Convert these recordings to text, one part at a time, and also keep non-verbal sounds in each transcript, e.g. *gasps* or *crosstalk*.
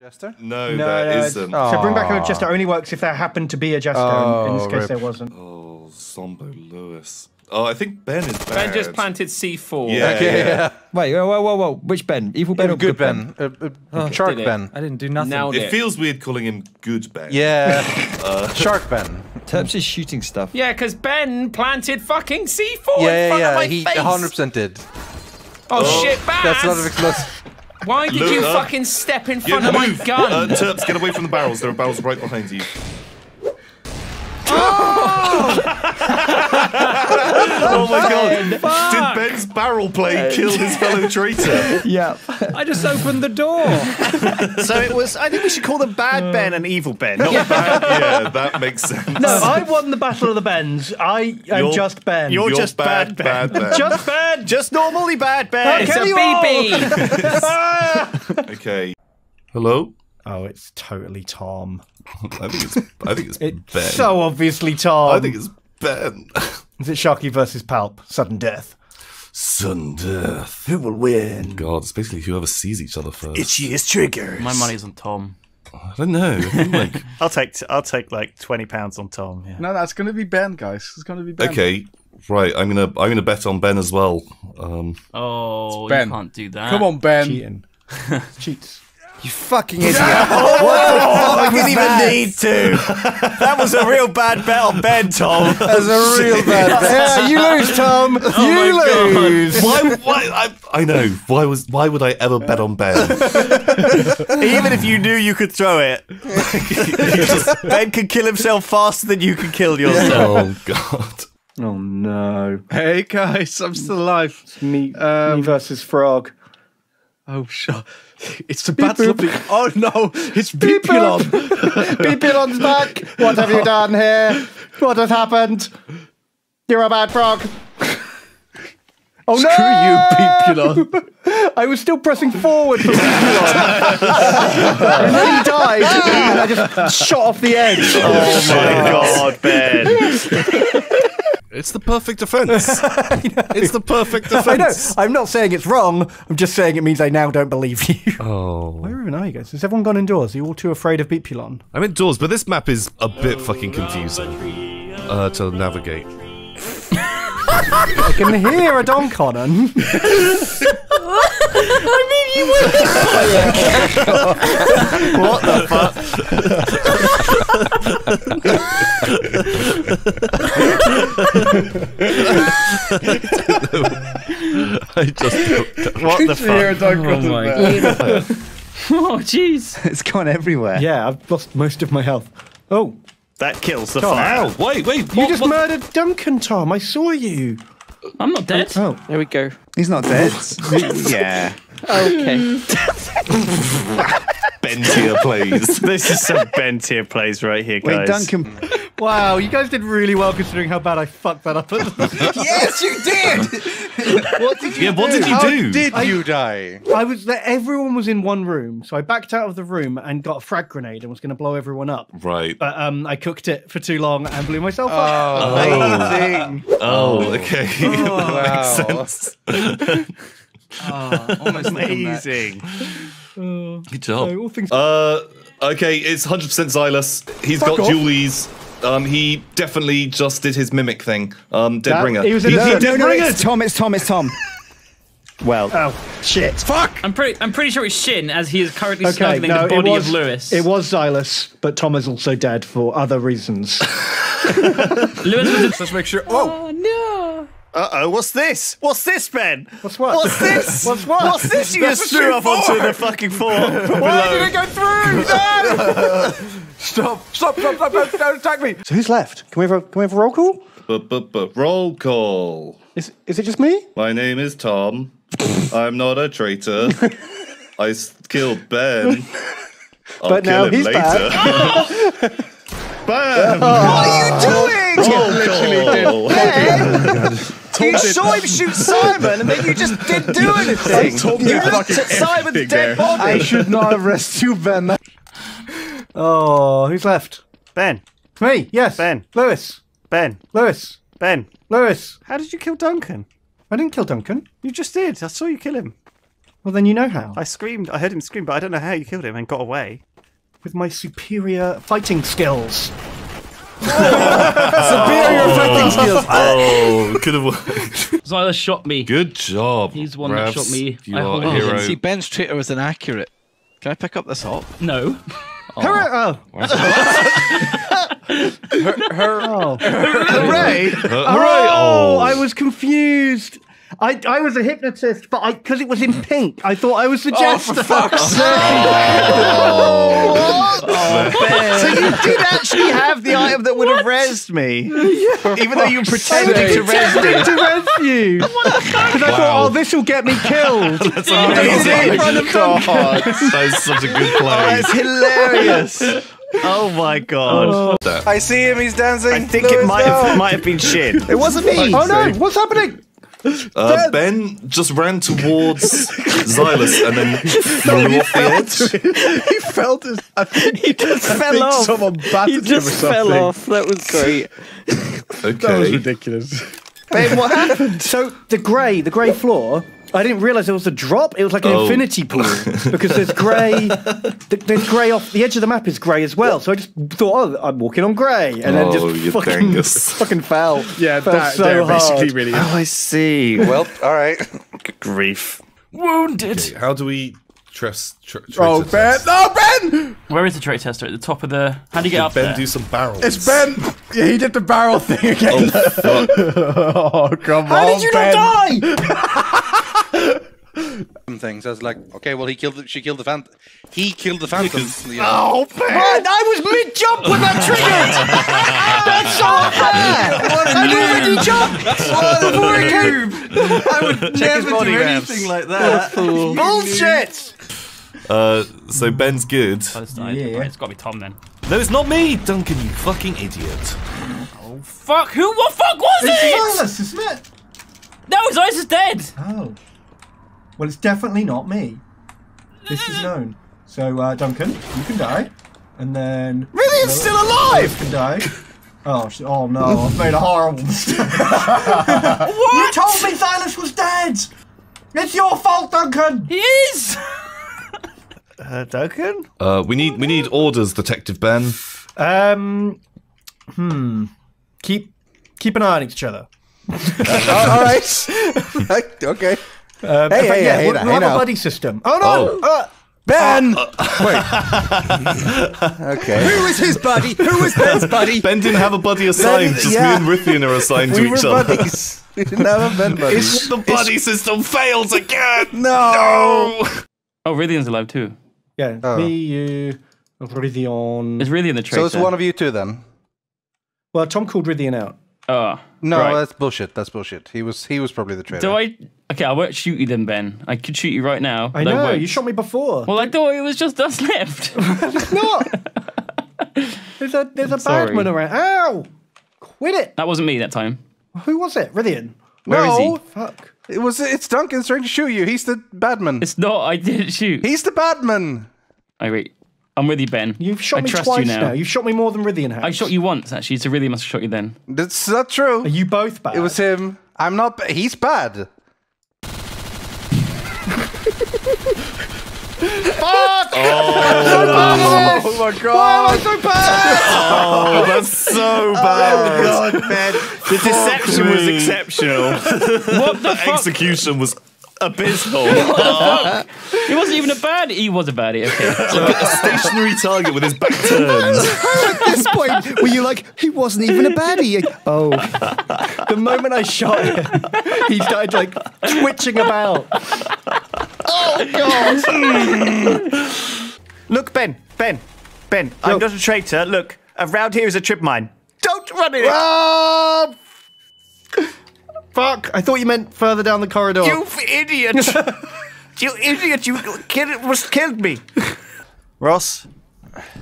Jester? No, No, there no, isn't. So bring back a jester only works if there happened to be a jester. and in this Oh, case, rip. there wasn't. Oh, Zombo Lewis. Oh, I think Ben is bad. Ben just planted C4. Yeah, Okay, yeah. yeah. Wait, whoa, whoa, whoa, whoa. Which Ben? Evil Ben or Good Ben. Uh, uh, Shark Ben. I didn't do nothing. Nailed It it. feels weird calling him Good Ben. Yeah. *laughs* Shark Ben. Turps is shooting stuff. Yeah, because Ben planted fucking C4 in Yeah, yeah, front yeah. of my He face. 100% did. Oh, shit, Baz! That's a lot of explosive. Why did you fucking step in Yeah, front of my move. gun? Uh, Turps, get away from the barrels. There are barrels right behind you. oh Oh my god! Did Ben's barrel play kill his fellow *laughs* traitor? Yeah. I just opened the door. *laughs* So it was. I think we should call them Bad Ben and Evil Ben. Not Bad- yeah, that makes sense. No, I won the battle of the Bens. I am You're- just Ben. You're, You're just Bad, Ben. bad, bad. just Ben. Just normally Bad Ben. it's a you. BB! *laughs* Okay. Hello. Oh, it's totally Tom. *laughs* I think it's. I think it's *laughs* Ben. So obviously Tom. I think it's Ben. *laughs* Is it Sharky versus Palp? Sudden death. Sudden death. Who will win? God, it's basically whoever sees each other first. Itchy is triggers. My money's on Tom. I don't know. I like... I'll take. I'll take like twenty pounds on Tom. Yeah. No, that's going to be Ben, guys. It's going to be Ben. okay, right. I'm gonna. I'm gonna bet on Ben as well. Um, Oh, Ben. you can't do that. Come on, Ben. Cheating. Cheats. You fucking idiot. I didn't even need to. That was a real bad bet on Ben, Tom. *laughs* That was a real bad yeah, you lose, Tom. *laughs* you lose. why? Why? I, I know. Why was? Why would I ever bet on Ben? *laughs* Even if you knew you could throw it, Ben could kill himself faster than you can kill yourself. oh God. Oh no. Hey, guys. I'm still alive. Me, Um, me versus Frog. Oh, shut. *laughs* It's the battle of the. Oh, no. It's Beepilon. *laughs* Beepilon's back. What have you *laughs* done here? What has happened? You're a bad frog. Oh Screw no! you, Beepilon. I was still pressing forward for Beepilon. and then he died, and I just shot off the edge. Oh my god, Ben. It's the perfect defense. *laughs* it's the perfect *laughs* I know. defense. I'm not saying it's wrong. I'm just saying it means I now don't believe you. *laughs* Oh. Where even are you guys? Has everyone gone indoors? Are you all too afraid of Beepulon? I'm indoors, but this map is a bit fucking confusing uh, to navigate. I can hear a Don Conan. I mean, you were. what the fuck? I just What the fuck? Oh my god. *laughs* oh jeez. It's gone everywhere. yeah, I've lost most of my health. Oh, That kills the Tom, fire. Ow! Wait, wait. you what- just what- murdered Duncan, Tom. I saw you. I'm not dead. Oh, There we go. He's not dead. *laughs* yeah. Okay. *laughs* Ben tier plays. *laughs* This is some Ben tier plays right here, guys. Wait, Duncan. wow, you guys did really well considering how bad I fucked that up. *laughs* yes, you did. what did you Yeah, what did you How do? did you die? I was there. Everyone was in one room, so I backed out of the room and got a frag grenade and was going to blow everyone up. Right. But um, I cooked it for too long and blew myself Oh, up. amazing. Oh, okay. that wow. Makes sense. Oh, almost Amazing. Good job. So all things. Uh, okay, it's 100% Zylus. He's Fuck got off. Julies. Um, he definitely just did his mimic thing. Um, Dead That- Bringer. he was in he, a- he No, did no, bring it's it. Tom. It's Tom. It's Tom. Well, oh shit! Fuck! I'm pretty. I'm pretty sure it's Sjin, as he is currently Okay, snuggling no, the body was of Lewis. It was Zylus, but Tom is also dead for other reasons. *laughs* Lewis was. Let's make sure. Oh, Uh oh, what's this? What's this, Ben? What's what? What's this? *laughs* What's what? What's this you just threw up onto the fucking floor? *laughs* Why did it go through? No! *laughs* stop. Stop, stop, stop. Don't, don't attack me. so who's left? Can we have a can we have a roll call? But, but, but, roll call. Is is it just me? My name is Tom. I'm not a traitor. I s- killed Ben. I'll But kill now him he's later. back. Ben! What are you doing? Roll call. You saw him shoot Simon, and then you just didn't do *laughs* anything. you looked at Simon's dead body. I should not have rescued Ben. Oh, who's left? Ben, Me, yes. Ben. Lewis. Ben, Lewis. Ben. Lewis. How did you kill Duncan? I didn't kill Duncan. You just did. I saw you kill him. Well, then you know how. I screamed. I heard him scream, but I don't know how you killed him and got away. With my superior fighting skills. *laughs* Superior oh. fighting skills. *laughs* Oh, could have worked. *laughs* Zyla shot me. Good job. He's the one that shot me. You I are a hero. See, Ben's traitor was inaccurate. Can I pick up this hop? No. Hooray! Uh, oh. Oh. Hooray! Hooray! Oh, I was confused. I, I was a hypnotist, but I because it was in pink, I thought I was the oh, jester. for fuck's *laughs* sake! so you did actually have the item that would have rezzed me, even though you pretended to res to me. *laughs* rescue. Because I thought, oh, this will get me killed. *laughs* That's amazing. In front of God, That is such a good play. Oh, that's hilarious. Oh my god! Oh. I see him. He's dancing. I think it might have might have been Sjin. It wasn't me. Oh no, what's happening? Uh, ben just ran towards Zylus and then *laughs* flew off the edge. he felt his. I think *laughs* He just I fell think off. Someone battered He him or just fell off. That was great. okay. That was ridiculous. Ben, what happened? So the grey, the grey floor. I didn't realise there was a drop. It was like an Oh. infinity pool *laughs* because there's grey. th- There's grey off the edge of the map is grey as well. So I just thought, oh, I'm walking on grey, and then Oh, just fucking, *laughs* fucking fell. Yeah, fell that, so hard. basically really. Oh, I see. Well, *laughs* all right. Good grief. Wounded. How do we trust? Tr- Oh, Ben! test? No, Ben! Where is the trait tester? At the top of the. How do you get up Ben there? do some barrels. It's Ben! Yeah, he did the barrel thing oh, again. Oh, fuck. Oh, come How on, did you Ben. not die? Some things. I was like, okay, well, he killed. The, she killed the phantom. He killed the phantom. *laughs* you know. Oh, man! I was mid jump when that triggered. *laughs* That's so unfair. I already jumped *laughs* before he came. Check his body grams. like that. Bullshit. Uh, so Ben's good. Oh, it's, not- Yeah. it's got to be Tom then. No, it's not me, Duncan. You fucking idiot. Oh fuck! Who? What fuck was it? Silas, isn't it? No, Zylus is dead. Oh. Well, it's definitely not me. This is known. So, uh, Duncan, you can die. And then. Really, it's still alive. You can die. Oh, oh no, I've made a horrible mistake. *laughs* what? You told me Silas was dead! It's your fault, Duncan! He is. *laughs* Uh, Duncan? Uh, we need we need orders, Detective Ben. Um. Hmm. Keep keep an eye on each other. *laughs* All right. okay. Um, Hey, in fact, hey, yeah, hey, we'll, hey we'll have now. a buddy system. Oh no! Oh. Uh, Ben. *laughs* Wait. Okay. Who was his buddy? Who was Ben's *laughs* buddy? Ben didn't have a buddy assigned. Just yeah. me and Rythian are assigned to We were each other. buddies. *laughs* We didn't have a Ben buddy. The buddy system fails again. no. Oh, Rythian's alive too. yeah, Oh. me, you, Rythian. It's really in the traitor. So it's one of you two then. Well, Tom called Rythian out. Oh. No, right. that's bullshit. That's bullshit. He was he was probably the traitor. Do I? Okay, I won't shoot you then, Ben. I could shoot you right now. I know, won't. you shot me before. Well, I thought it was just us left. *laughs* it's not! There's a, there's a sorry. badman around. Ow! Quit it! that wasn't me that time. Who was it? Rythian? Where is no, he? Fuck. it was it's Duncan's trying to shoot you. He's the badman. It's not. I didn't shoot. He's the badman. I wait. I'm with you, Ben. You've shot I me trust twice you now. now. You've shot me more than Rythian has. I shot you once actually, so really must have shot you then. That's not true. Are you both bad? It was him. I'm not. ba- He's bad. Fuck! Oh. *laughs* oh my god! Why am I so bad? *laughs* Oh, that's so oh bad. God, Ben. The deception was me. exceptional. What the *laughs* fuck? Execution was abysmal. *laughs* He wasn't even a baddie. He was a baddie. Okay. *laughs* So, a stationary target with his back *laughs* turned. At this point, were you like, he wasn't even a baddie? Oh. the moment I shot him, he started like twitching about. Oh, God. Look, Ben, Ben, Ben, I'm not a traitor. Look, around here is a trip mine. Don't run in it. Oh! Fuck! I thought you meant further down the corridor. You idiot! *laughs* you idiot! You kid, almost killed me. Ross,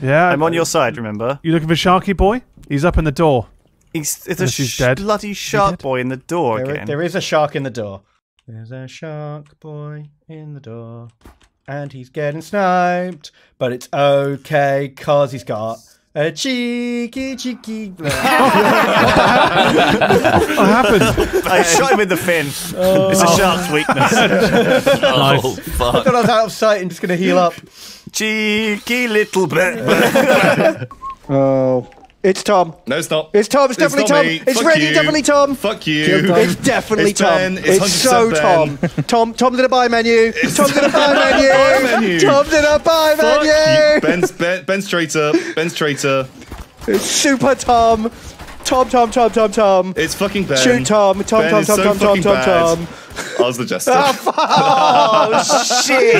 Yeah, I'm on your side. Remember, You looking for Sharky Boy? He's up in the door. he's there's a Unless he's sh- dead. bloody shark dead? boy in the door There i- again. there is a shark in the door. There's a shark boy in the door. And he's getting sniped. But it's okay, cause he's got A cheeky, cheeky. *laughs* What happened? I shot him in the fin. Oh. It's a shark's weakness. *laughs* Oh, fuck. I thought I was out of sight and just going to heal up. Cheeky little bit. *laughs* Oh. It's Tom. No, it's not. It's Tom. It's It's definitely Tom. me. It's Fuck really you. definitely Tom. Fuck you. It's definitely It's Tom. Ben. It's so 100% Tom. Ben. Tom. Tom's in a buy menu. Tom's in a buy *laughs* menu. Tom's in a buy menu. Ben's, ben, Ben's traitor. Ben's traitor. It's super Tom. Tom, Tom, Tom, Tom, Tom. It's fucking Ben. Shoot Tom. Tom, Ben Tom, Tom, so Tom, Tom, fucking Tom. Tom. I was the jester. *laughs* Oh shit!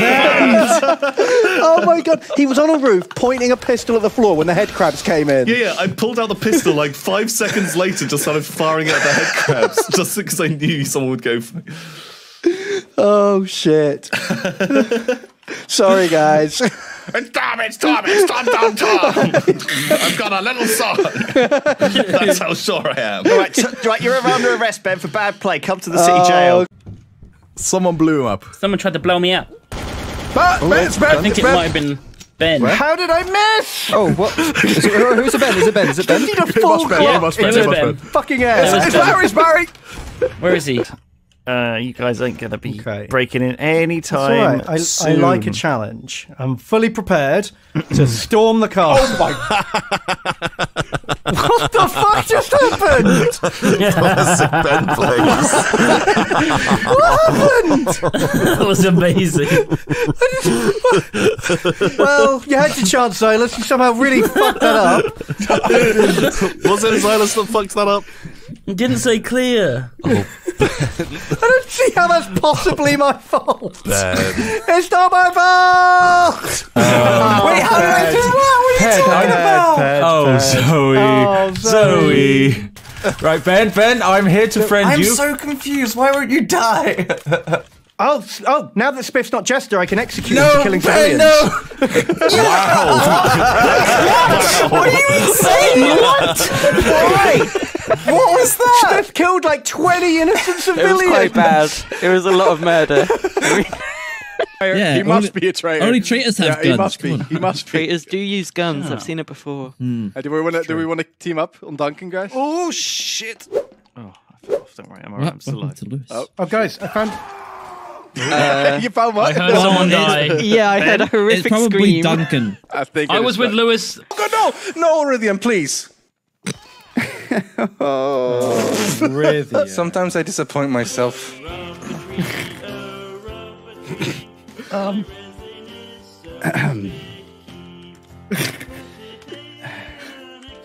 oh my god, he was on a roof pointing a pistol at the floor when the head crabs came in. Yeah, yeah. I pulled out the pistol like five seconds later, just started firing at the head crabs, *laughs* just because I knew someone would go for me. Oh shit! *laughs* Sorry, guys. It's Tom, it's Tom, it's Tom, Tom, Tom. I've got a little song. That's how sure I am. right, t- right, you're under arrest, Ben, for bad play. Come to the city Oh, jail. Someone blew him up. Someone tried to blow me up. Oh, ben, Ben, I think it might have been Ben. How did I miss? Oh, what? Is it, who's it Ben? Is it Ben? Is it Ben? Need a It full must be. Yeah, It must it It was Ben. fucking ass. was It's Ben. Larry's Barry. Where is he? Uh, you guys ain't gonna be Okay. breaking in any time. right. I, I like a challenge. I'm fully prepared to *clears throat* storm the castle. Oh my! *laughs* what the fuck just happened? Ben plays. that was amazing. Well, you had your chance, Silas. You somehow really fucked that up. *laughs* Was it Silas that fucked that up? You didn't say clear. *laughs* I don't see how that's possibly my fault. *laughs* It's not my fault. Wait, how did I do that? What are you talking about? Oh, oh, Zoe. Oh, Zoe. right, Ben, Ben, I'm here to friend you. I'm so confused. Why won't you die? *laughs* Oh, oh! Now that Spiff's not Jester, I can execute him no, for killing Ben, civilians. no. what are you saying? What? Why? What was that? Spiff killed like twenty innocent civilians. It was civilians. quite bad. It was a lot of murder. *laughs* Yeah, he must only- be a traitor. only traitors have yeah, He guns, must be. on. He must be. Traitors do use guns. I've seen it before. Uh, do we want to? Do we want to team up on Duncan, guys? Oh shit! Oh, I fell off. Don't worry, I'm alright. I'm still alive. to Lewis? Oh. Oh, guys, I found. *laughs* you found what? I heard someone *laughs* die. Yeah, I heard a horrific It's horrific probably scream. Duncan. I think I was with Lewis. Oh, no, no, Iridium, please. Really? *laughs* Sometimes I disappoint myself.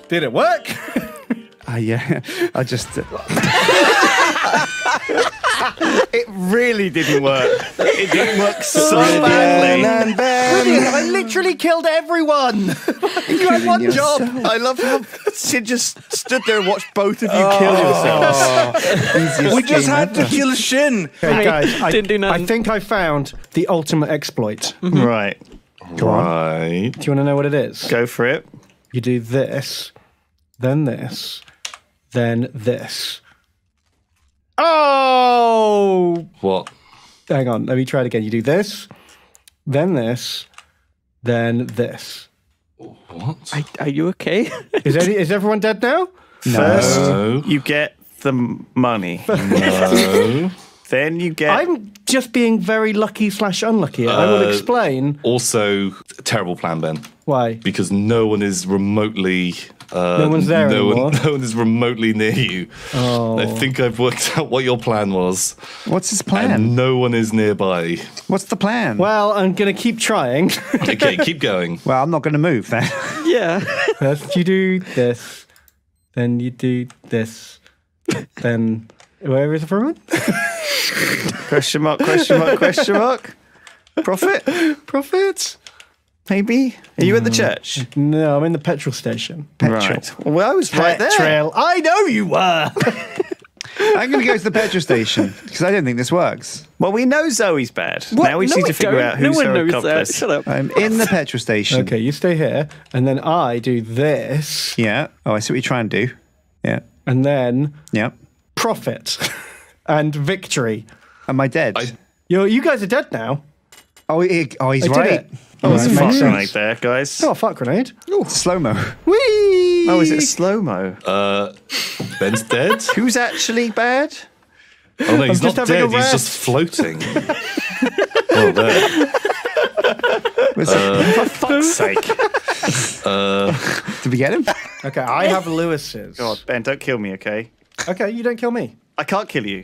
Did it work? Ah, yeah. I just. *laughs* *laughs* It really didn't work. It didn't work *laughs* so badly. Brilliant! I literally killed everyone. *laughs* you had one job. I love how Sid just stood there and watched both of you oh. kill yourselves. We just had to kill Sjin. Okay, guys, I, Didn't do nothing. I think I found the ultimate exploit. Mm-hmm. Right. Go Right. Do you want to know what it is? Go for it. You do this, then this, then this. Oh! What? Hang on, let me try it again. You do this, then this, then this. What? I, are you okay? *laughs* Is, any, is everyone dead now? First, No. you get the money. *laughs* No. then you get. I'm just being very lucky slash unlucky. I will Uh, explain also, terrible plan, Ben, why. because no one is remotely. Uh, No one's there no anymore. One, *laughs* no one is remotely near you. Oh. I think I've worked *laughs* out what your plan was, What's his plan? and no one is nearby. What's the plan? Well, I'm going to keep trying. *laughs* Okay, keep going. Well, I'm not going to move then. yeah. First, you do this, then you do this, then where is everyone? question mark, question mark, question mark. Profit? Profit? Maybe? Are you at the church? No, I'm in the petrol station. Right. Well, I was right there. Petrol. I know you were. *laughs* I'm going to go to the petrol station because I don't think this works. Well, we know Zoe's bad. Now we just No, need to figure don't. out who's no one her knows accomplice. That. Shut up. I'm in the petrol station. okay, you stay here, and then I do this, Yeah. Oh, I see what you're trying to do. Yeah. and then Yeah. profit *laughs* and victory. Am I dead? I- You're, you guys are dead now. Oh, he, oh he's I right. Oh, There's that a fuck grenade there, guys. Oh, fuck grenade. Slow mo. Whee! Oh, is it slow mo? Uh, Ben's dead. *laughs* Who's actually bad? Oh no, he's just not having a dead. He's rest. just floating. *laughs* oh, there. For fuck's sake. *laughs* Uh, Did we get him? Okay, I have Lewis's. God, Ben, don't kill me, okay? Okay, you don't kill me. I can't kill you.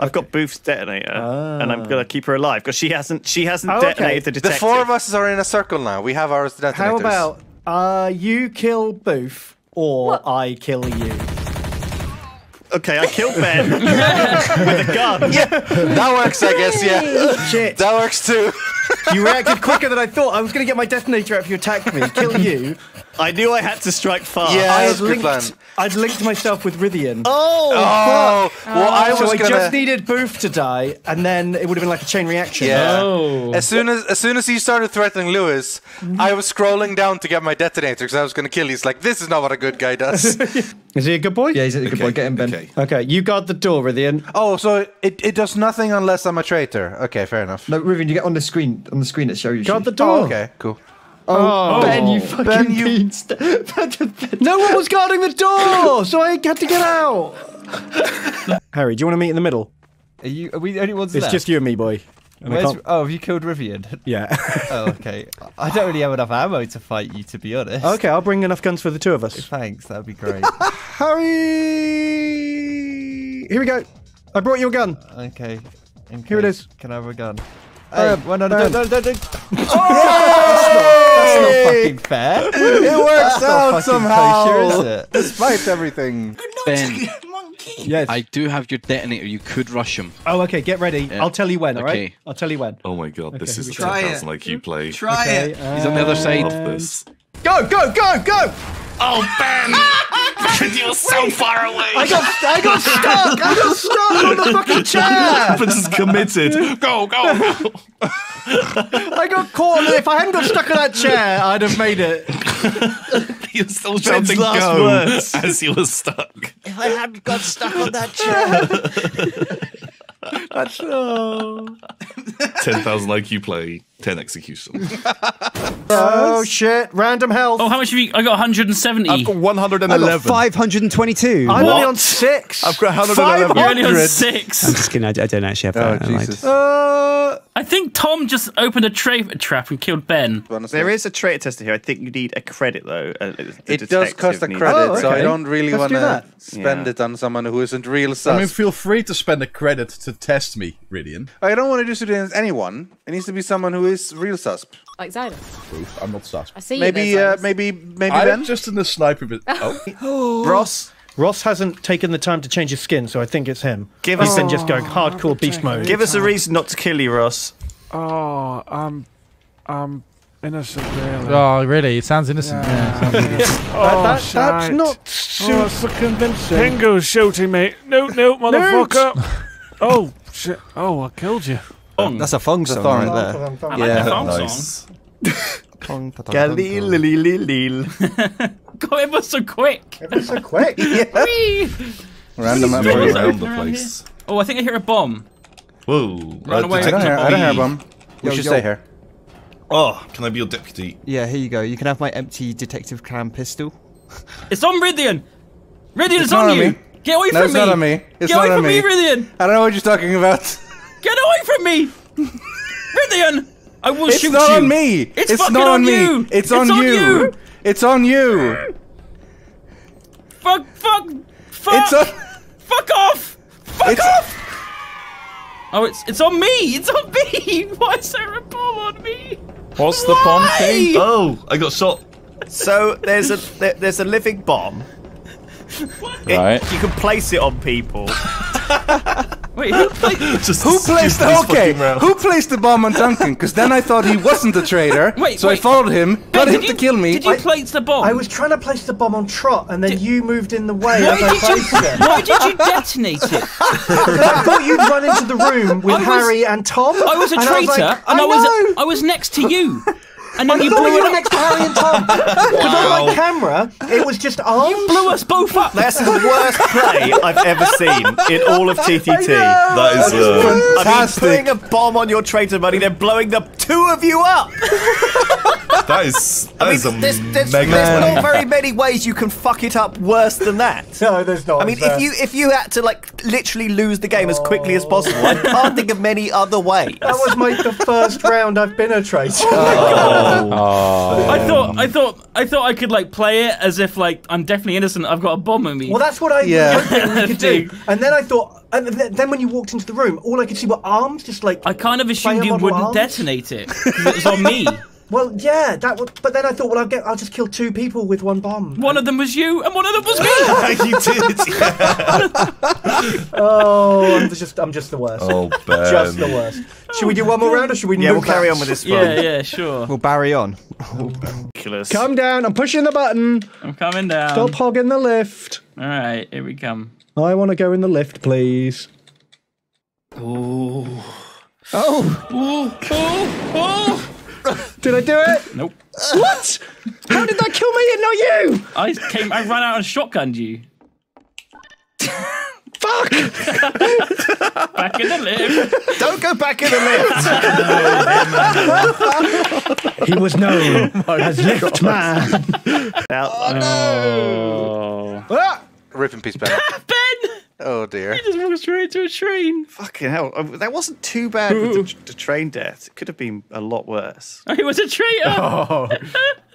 I've got Booth's detonator, and I'm gonna keep her alive because she hasn't. She hasn't Oh, okay. detonated the The detective. four of us are in a circle now. We have our detonators. How about uh, you kill Booth or I kill you? Okay, I killed Ben *laughs* with a gun. that works? I guess. Yeah, Shit. that works too. You reacted quicker than I thought. I was going to get my detonator out if you attacked me. Kill you. I knew I had to strike fast. Yeah. I had linked, plan. I'd linked myself with Rythian. Oh, Oh, well, I oh. was so I gonna. just needed Booth to die, and then it would have been like a chain reaction. yeah. Oh. As soon as as soon as he started threatening Lewis, I was scrolling down to get my detonator because I was gonna kill. you. He's like, "This is not what a good guy does." *laughs* Is he a good boy? Yeah, he's a good boy. Get him, Ben. okay. Okay, you guard the door, Rythian. oh, so it, it does nothing unless I'm a traitor. Okay, fair enough. No, Riven, you get on the screen. On the screen, it shows you. Guard the oh, door. Oh, okay, cool. Oh, oh, oh, Ben, you fucking *laughs* Ben, you- beast. No one was guarding the door, so I had to get out. *laughs* Harry, do you want to meet in the middle? Are you? Are we the only ones It's left? just you and me, boy. And Where's, oh, have you killed Rivian? *laughs* Yeah. oh, okay. I don't really have enough ammo to fight you, to be honest. okay, I'll bring enough guns for the two of us. Thanks, that'd be great. Harry! Here we go. I brought you a gun. okay. okay. Here it is. Can I have a gun? Um, Hey, well, no, no, um, no, no, no, no. That's not fucking fair. It works That's not out fucking somehow, kosher, is it? despite everything. *laughs* Ben, Yes. I do have your detonator. You could rush him. Oh, okay. Get ready. Yeah. I'll tell you when. All right. Okay. I'll tell you when. Oh my god, this Okay, is a here we go. 10,000 IQ play. Try Okay, it. He's on the other side. Love this. Go! Go! Go! Go! Oh, Ben! *laughs* You're so far away! I got I got stuck. I got stuck on the fucking chair. *laughs* But just committed. Go, go, go! I got caught. If I hadn't got stuck on that chair, I'd have made it. *laughs* You're still Ben's shouting last go words. as you were stuck. If I hadn't got stuck on that chair. That's oh. 10,000 IQ play, 10 execution. *laughs* oh shit! Random health. Oh, how much have you? I got 170. I've got I 111. got 522. I'm only on six. I've got 111. You're only on 500. six. I'm just kidding. I, I don't actually have Oh that. I lied. Jesus! Uh, I think Tom just opened a tra- trap and killed Ben. There is a traitor tester here. I think you need a credit though. Uh, the It does detective cost a needs- credit, Oh, so I okay. don't really Let's want do to that. spend Yeah. it on someone who isn't real sus. I mean, feel free to spend a credit to test me, Rythian. I don't want to do it against anyone. It needs to be someone who is real sus. Like Zyda. Oof, I'm not sus. I see you Maybe, there, uh, maybe, maybe I'm Ben. just in the sniper bit. *laughs* Oh, *gasps* Ross, Ross hasn't taken the time to change his skin, so I think it's him. Give He's us- been just going hardcore beast mode. give us a reason not to kill you, Ross. Oh, I'm, I'm innocent, really. Oh, really? It sounds innocent. Yeah. *laughs* That- that- shite. that's not super convincing. Pingo's shooting me. No, no, motherfucker. *laughs* oh, shit. Oh, I killed you. That's a funk song thong. right there. I like Yeah, the thong nice. *laughs* song. Galilililil. *laughs* God, it was so quick. *laughs* so quick. Whee! Random Where's Going around the place. Oh, I think I hear a bomb. Whoa. Run uh, away. I don't hear. I don't hear a bomb. We Yo, should yo. stay here. Oh, can I be your deputy? yeah, here you go. You can have my empty detective cam pistol. It's on Rythian. Rythian, it's, not on on you. me. Get away No, from it's me. not on me. It's Get not away on from me. me, Rythian. I don't know what you're talking about. Get away from me. Rythian, I will It's shoot not you. on me. It's, It's not on me. you. It's on you. It's on you. Fuck, fuck, fuck. It's on. Fuck off. Fuck It's- off. Oh, it's it's on me. It's on me. *laughs* Why is there a bomb on me? what's the bomb thing? Oh, I got shot. So there's a there, there's a living bomb. It- Right. you can place it on people. *laughs* Wait, who played? *laughs* Just Who placed the okay? Who placed the bomb on Duncan? Because then I thought he wasn't a traitor. *laughs* Wait, so I followed him, got Did him you- to kill me. Did you place the bomb? I was trying to place the bomb on Trott, and then you moved in the way Why as I did you? it. Why did you detonate it? *laughs* I thought you'd run into the room with was- Harry and Tom. I was a and traitor, I was, like, and I, I was. I was next to you, and then I you blew you it were up. next to Harry and Tom. Because on my camera, it was just arms. You blew us both up. That's the *laughs* worst play I've ever seen in all of TTT. That is uh, I mean, putting a bomb on your traitor buddy, then blowing the two of you up. *laughs* that is that I is a mean, there's, there's, mega. there's not very many ways you can fuck it up worse than that. *laughs* No, there's not. I mean, there? if you if you had to like literally lose the game as quickly as possible, I can't think of many other ways. That was my the first round I've been a traitor. Oh oh. I thought, I thought, I thought I could like play it as if like I'm definitely innocent. I've got a bomb on me. Well, that's what I Yeah. was hoping we could do. *laughs* And then I thought, and then when you walked into the room, all I could see were arms, just like. I kind of assumed you wouldn't arms? detonate it 'cause it was on me. *laughs* Well, yeah, that. Was, but then I thought, well, I'll get, I'll just kill two people with one bomb. One of them was you, and one of them was me. *laughs* you did. *laughs* Oh, I'm just, I'm just the worst. Oh, *laughs* Ben. Just the worst. Should we do one more round, or should we? Yeah, move we'll carry on with this one. yeah, yeah, sure. We'll Barry on. come down. I'm pushing the button. I'm coming down. Stop hogging the lift. All right, here we come. I want to go in the lift, please. Oh, Oh, oh, oh, oh. *laughs* did I do it? Nope. What? How did that kill me and not you? I came. I ran out and shotgunned you. Fuck! Back in the lift. Don't go back in the lift. *laughs* He was known *laughs* as Lift Man. now, Oh. Ah! Rip in peace, Ben. Ben, Oh dear. He just walked straight into a train. fucking hell, uh, that wasn't too bad with the, *laughs* the train death. It could have been a lot worse. He was a traitor. *laughs*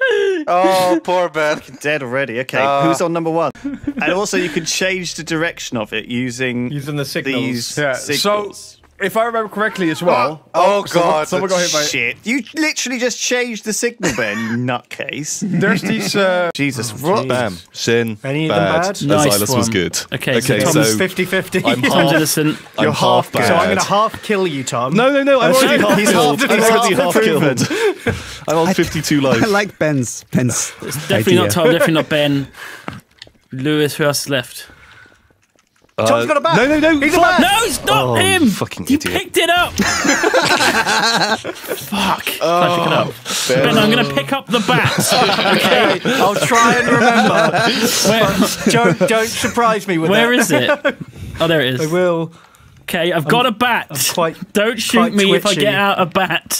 Oh, *laughs* oh poor Ben. Dead already. Okay, who's on number one? And also, you can change the direction of it using Using the signals. these Yeah, signals. So, if I remember correctly as well. Oh, someone- God. Someone got hit by. Shit! You literally just changed the signal, Ben. You *laughs* nutcase. There's these. Uh, Jesus, what? Bam. Sin. Any of them bad. bad? Nice Zylus was good. Okay, so Okay. Tom's So 50 50. I'm Tom's half. innocent. I'm You're half bad. So I'm going to half kill you, Tom. No, no, no. I'm That's already half half he's killed. half- I'm he's already half half killed. *laughs* I'm on 52 life. I like Ben's Ben's. Definitely not Tom. Definitely not Ben. Lewis, who else left? Uh, Tom's got a bat. No, no, no. He's a bat. No, it's not Oh, him. fucking you idiot. picked it up. *laughs* Fuck. Oh, Can I pick it up? Ben, I'm going to pick up the bat. *laughs* Okay, I'll try and remember. Where, don't, don't surprise me with where that. is it? *laughs* Oh, there it is. I will. Okay, I've got a bat. quite- Don't shoot quite me if I get out a bat.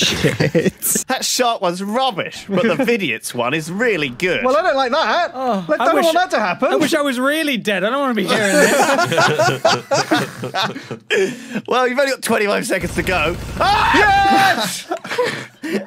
*laughs* That shark one's rubbish, but the Vidiot's one is really good. Well, I don't like that. Oh, I I don't wish- want that to happen. I wish I was really dead. I don't want to be hearing this. *laughs* well, you've only got 25 seconds to go. Ah! yes!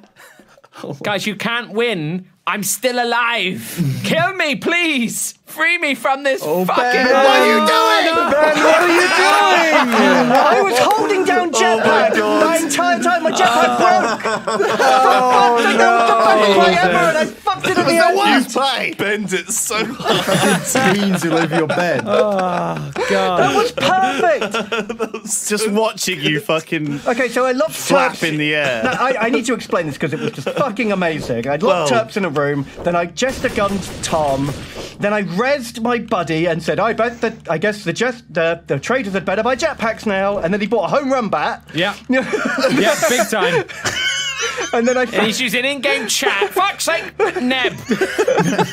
Guys, you can't win. I'm still alive. Kill me, please. Free me from this oh, fucking. What are you doing? Ben, what are you doing? *laughs* I was holding down oh, jetpack the entire time. My jetpack broke. *laughs* Oh, that was *laughs* the best play ever, and I fucked it at the end. You play. Bend it so hard. Screens all over your bed. Oh god. That was perfect. Just watching you fucking Okay, so I locked flap Turps. in the air. No, I, I need to explain this because it was just fucking amazing. I locked Well- Turps in a room, then I jester gunned Tom, then I rezzed my buddy and said, "I bet that I guess the jest the, the traitors had better buy jetpacks now." And then he bought a home run bat. Yeah. *laughs* Yeah, big time. And then I And he's using in-game chat. *laughs* Fuck's sake, Neb.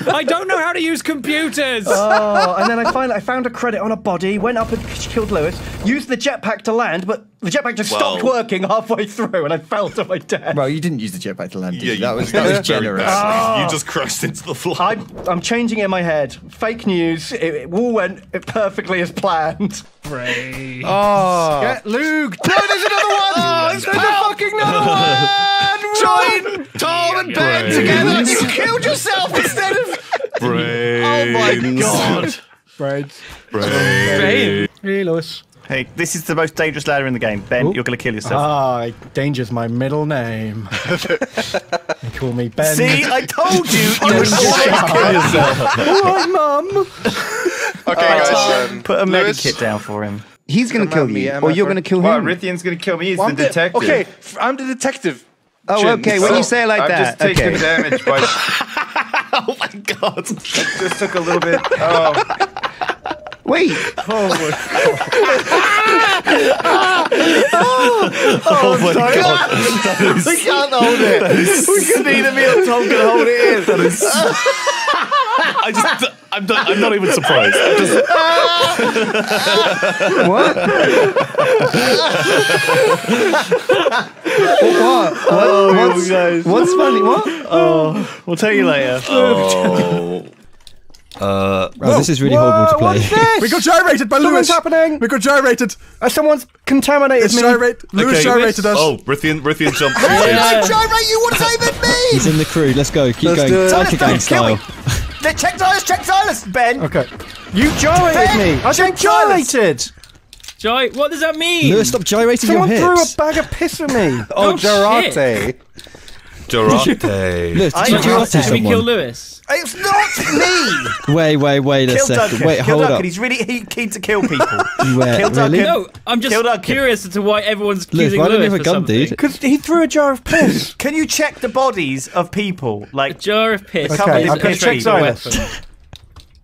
I don't know how to use computers. Oh, and then I finally I found a credit on a body, went up and killed Lewis, used the jetpack to land, but the jetpack just stopped working halfway through, and I fell to my death. Well, you didn't use the jetpack to land. Did Yeah, you? That was that was generous. bad. Ah. You just crashed into the floor. I'm, I'm changing it in my head. Fake news. It, it all went perfectly as planned. Brave. Oh. Ah. Get Luke. No, there's another one. *laughs* Oh, there's a fucking another one. *laughs* Join Tom and Ben together. You killed yourself instead of. Brains. Oh my god. Braids. Brains. Hey, Lewis. Hey, this is the most dangerous ladder in the game. Ben, you're going to kill yourself. Ah, danger's my middle name. *laughs* they call me Ben. See, I told you you would always kill yourself. *laughs* All right, Mum. *laughs* Okay, guys. Um, Put a Lewis? medikit down for him. He's going to kill me, you, or you're going to kill Well, him. Rythian's going to kill me. He's Well, the I'm the- detective. Okay, f- I'm the detective. Oh, Jin, okay. When so- you say it like I've that, just taken okay. damage, but Oh my god. just took a little bit. Oh, Wait. Oh, my Oh, oh my god. we can't hold it. we could need a meal Tom can hold it in. That is. I just. I'm not, I'm not even surprised. Just, what? what? What? Oh, what's, guys. what's funny? What? Oh, we'll tell you later. oh. Uh, Oh, this is really horrible to play. What's *laughs* this? We got gyrated by Something's Lewis. happening. We got gyrated. Uh, someone's contaminated It's me. gyrate. Lewis Okay. gyrated us. Oh, Rythian, Rythian jumped. *laughs* Yeah. Gyrate, you want to aim at me? He's in the crew. Let's go. Keep Let's going. do it. Tiger gang Kill me. style. *laughs* Let- Check Silas, check Silas, Ben. Okay. You gyrated Ben, me. I check said gyrated. Joy, what does that mean? Lewis, stop gyrating Someone your threw a bag of piss at me. Oh, Oh, Jarate. Jarate. Lewis, I did you know. gyrating Should we kill someone? Lewis? It's not me. *laughs* Wait, wait, wait a kill second. Duncan. Wait, kill hold Duncan. up. He's really he, keen to kill people. *laughs* Wait, kill Duncan. really? No, I'm just Kill Duncan. curious as to why everyone's Lewis, accusing why don't you Lewis have a for gun, something. dude? Because he threw a jar of *laughs* piss. Can you check the bodies of people? A Like, jar of piss. Okay, is I'm gonna a check weapon.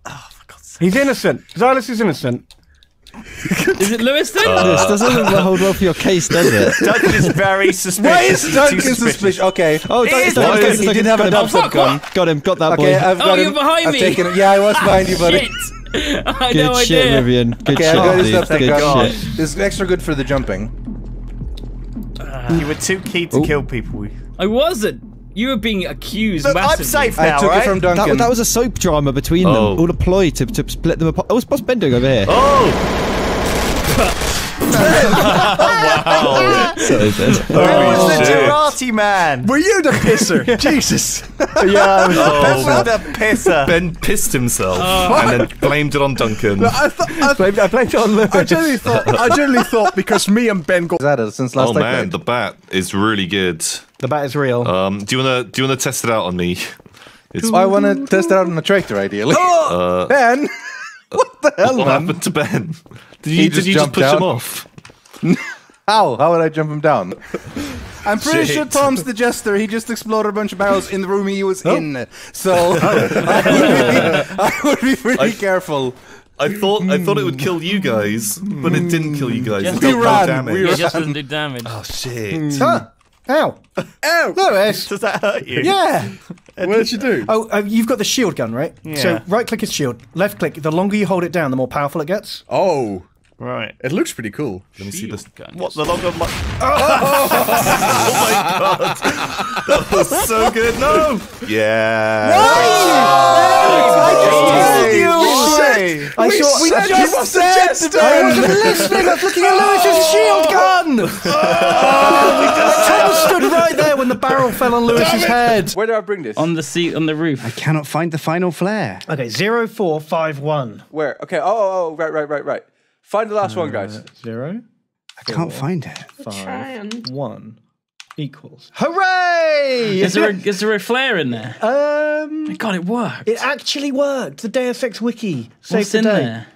Oh, He's innocent. Silas is innocent. Is it Lewis uh, then? Lewis, doesn't hold well for your case, does it? Duncan is very suspicious. Why is He's Duncan suspicious. suspicious? Okay. Oh, It don't, is don't, He didn't have a don't, dubstep gun. Got him. Got that Okay, boy. I've Oh, got you're him. behind I've me. taken him. Yeah, I was behind you, buddy. Shit. *laughs* I had Good no shit, idea. Rivian. Good Okay, I've got his shit, dude. dubstep Good gun. shit. This is extra good for the jumping. You were too keen to Oh. kill people. I wasn't. You were being accused Look, I'm massively. safe I now, took right? it from That, Duncan. that was a soap drama between Oh. them. All a ploy to, to split them apart. Oh, what's, what's Ben doing over here? Oh! wow. *laughs* Sorry, Ben. Where was the shit. Jarate man? Were you the pisser? *laughs* Jesus. *laughs* Yeah, I was Oh, the pisser. Ben pissed himself Oh. and then blamed it on Duncan. I, th- I, blamed, I blamed it on Lewis. I generally thought. I generally thought because me and Ben got. Is it since last Oh man, played? the bat is really good. The bat is real. Um, do you wanna do you wanna test it out on me? It's I want to test it out on a tractor, ideally. *laughs* uh, ben, *laughs* what the hell, what man? happened to Ben? Did you just did you just push down. him off? *laughs* How? How would I jump him down? I'm pretty Shit. sure Tom's the jester. He just exploded a bunch of barrels in the room he was Oh. in. So I, would be, I would be pretty careful. I thought I thought it would kill you guys, but it didn't kill you guys. Just- it dealt We no ran, damage. we He just doesn't do damage. Oh shit! Huh. Ow. Ow. Lewis. Does that hurt you? Yeah. What did you do? Oh, uh, you've got the shield gun, right? Yeah. So right click is shield, left click. The longer you hold it down, the more powerful it gets. Oh, Right. it looks pretty cool. Let me see this. What the longer my *laughs* oh! *laughs* oh my god, that was so good. No. Yeah. No! I We saw. said I you just must said suggest I wasn't listening. I was looking at Lewis's shield oh! gun. *laughs* Tom stood right there when the barrel fell on Lewis's head. Where do I bring this? On the seat, on the roof. I cannot find the final flare. Okay, zero four five one Where? Okay. Oh, oh, oh, right, right, right, right. Find the last one, guys. zero I can't find it. five one equals. Hooray! Is there, a, is there a flare in there? Um, God, it worked. it actually worked. The Deus Ex wiki. Save What's the in day. there?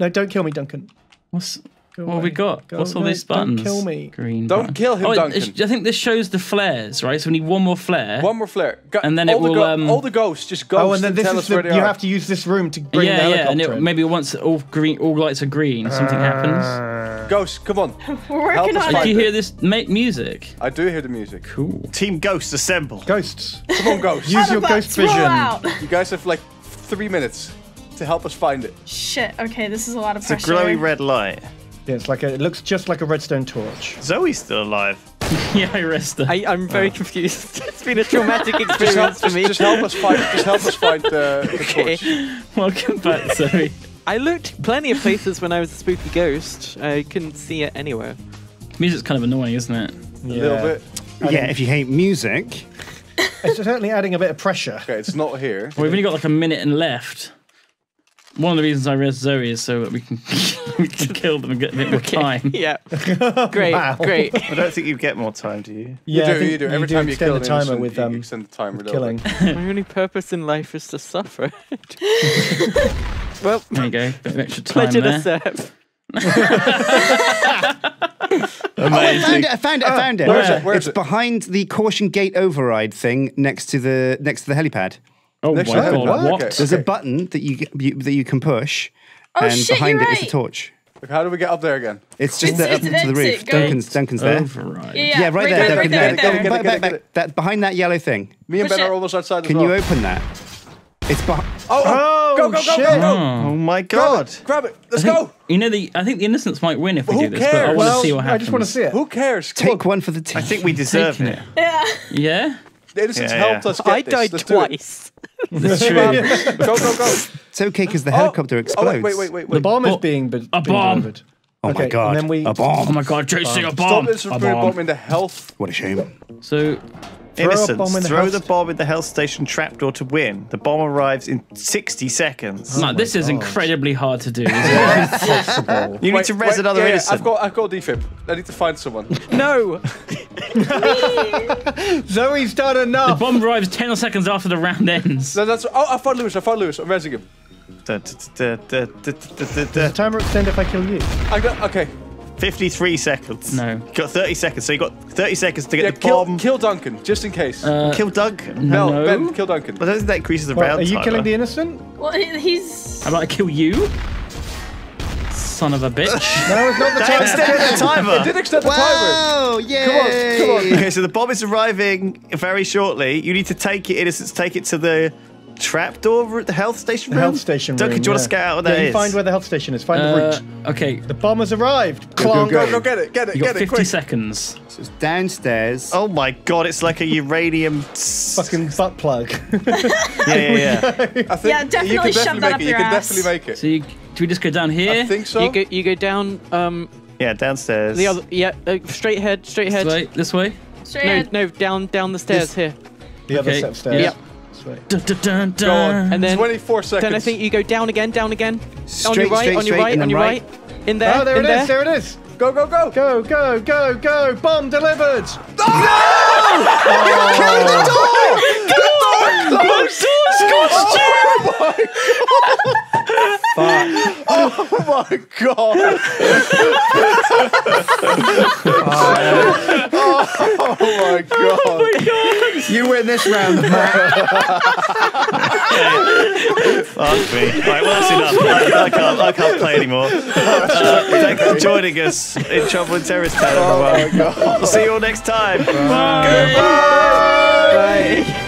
No, don't kill me, Duncan. What's Go what have we got? Go- What's all no, these don't buttons? kill me. Green. Don't button. kill him, oh, Duncan. I think this shows the flares, right? So we need one more flare. One more flare. Go- And then all it will, go- um, all the ghosts just go. Oh, and then this tell is us the, where they you are. have to use this room to bring the yeah, yeah, helicopter and it, in. maybe once all green, all lights are green, something happens. Ghosts, come on. *laughs* We're Help working us on Do find it. you hear this make music? I do hear the music. Cool. team ghosts assemble. Ghosts. Come on, ghosts. Use your ghost vision. You guys have like three minutes to help us find it. Shit. Okay, this is a lot of It's a pressure. glowy red light. Yeah, it's like a, it looks just like a redstone torch. Zoe's still alive. *laughs* yeah, I rest her. I, I'm very oh. confused. *laughs* It's been a traumatic *laughs* Just experience for me. just help us find. Just help us find the, the Okay. torch. Welcome back, Zoe. I looked plenty of places when I was a spooky ghost. I couldn't see it anywhere. Music's kind of annoying, isn't it? A little bit. Yeah, if you hate music. It's certainly adding a bit of pressure. Okay, it's not here. We've only got like a minute and left. One of the reasons I rest Zoe is so that we can *laughs* we can *laughs* kill them and get a bit more time. Yeah. *laughs* Great, Wow. great. I don't think you get more time, do you? You Yeah, I do, you do. Every time you extend kill the timer innocent, with you um, extend the timer a little killing. My only purpose in life is to suffer. well, There you go, bit of extra time pleasure there. to serve. Oh, I found it! I found it! I found it! Where is it? Where it's is it? behind the caution gate override thing next to the next to the helipad. Oh my Next to the god, helipad, what? okay. There's a button that you, you that you can push, Oh, and shit, behind you're it is a right. torch. How do we get up there again? It's just It's- the, up it's to the roof. go. Duncan's, Duncan's there. Override. Yeah, Yeah, right, right there, there, Duncan. right there, there. there. Back, back, back. That behind that yellow thing. Me and Push Ben it. are almost outside as Can well. you open that? It's behind. Oh, oh, oh, go, go, go, shit. go, go. Oh my Grab god. it, grab it. Let's think- go. You know the. I think the innocents might win if we Who do this, but I want to Well, see what happens. I just want to see it. Who cares? Come Take on. one for the team. I think we deserve it. it. Yeah. Yeah. The innocents Yeah, helped yeah. us get I this. died Let's twice. *laughs* That's true. go, go, go. It's okay because the Oh, helicopter Oh, oh explodes. wait, wait, wait, wait. The bomb is Bo- being, be- a bomb. delivered. Oh Okay, my god. and then we- a Oh my god, chasing a bomb. Stop bomb. this A from being bomb. bomb in the health. What a shame. So Throw a bomb in the throw the bomb in the health station trapdoor to win. The bomb arrives in 60 seconds. no, oh this is incredibly hard to do. *laughs* Isn't it? You need to res another yeah, yeah, innocent. I've got, I've got defib. I need to find someone. *laughs* No. *laughs* Zoe's done enough. the enough. bomb arrives ten seconds after the round ends. No, that's. Oh, I found Lewis. I found Lewis. I'm resing him. Da, da, da, Does the timer extend if I kill you? I got. Okay. 53 seconds. No. You got 30 seconds, so you got 30 seconds to get Yeah, the kill, bomb. kill Duncan just in case. Uh, kill Duncan. Mel, no. Ben, kill Duncan. I don't think that increases the Well, round are you timer. killing the innocent? Well, he- he's. How about I kill you? Son of a bitch. *laughs* No, it's not the That time. extended the timer. Did extend the timer. Wow! Yay! Come on, come on. Okay, so the bomb is arriving very shortly. You need to take it, innocents, take it to the trapdoor, at the health station The health station Duncan, room. do you want to scout out what yeah, that you find where the health station is. Find the Uh, route. okay, The bomb has arrived. Go, Clonk. go, go, get it, get it, you got get it, 50 quick. seconds. So it's downstairs. Oh my god, it's like a uranium. Fucking butt plug. *laughs* Yeah, yeah, yeah. *laughs* I think Yeah, you definitely can shove definitely that make up it. You your can ass. definitely make it. So you, do we just go down here? I think so. You go. You go down. Um. yeah, downstairs. The other. Yeah. Uh, straight ahead. Straight This ahead. way. This way. Straight No. ahead. No. Down. Down the stairs here. the other Okay, set of stairs. yeah. This way. Dun, dun, dun, Go on. And then. 24 seconds. Then I think you go down again. Down again. on your right. straight, on your right. On your right. right. In there. Oh, there in it there. is. There it is. Go, go, go. Go, go, go, go. Bomb delivered. Oh *laughs* my god. oh my god. Oh, my god! Oh my god! You win this round, Matt. Fuck me. Right, well, that's enough. I, I can't, I can't play anymore. Uh, thanks for joining us in Trouble in Terrorist Town, everyone. We'll see you all next time. Bye. Bye.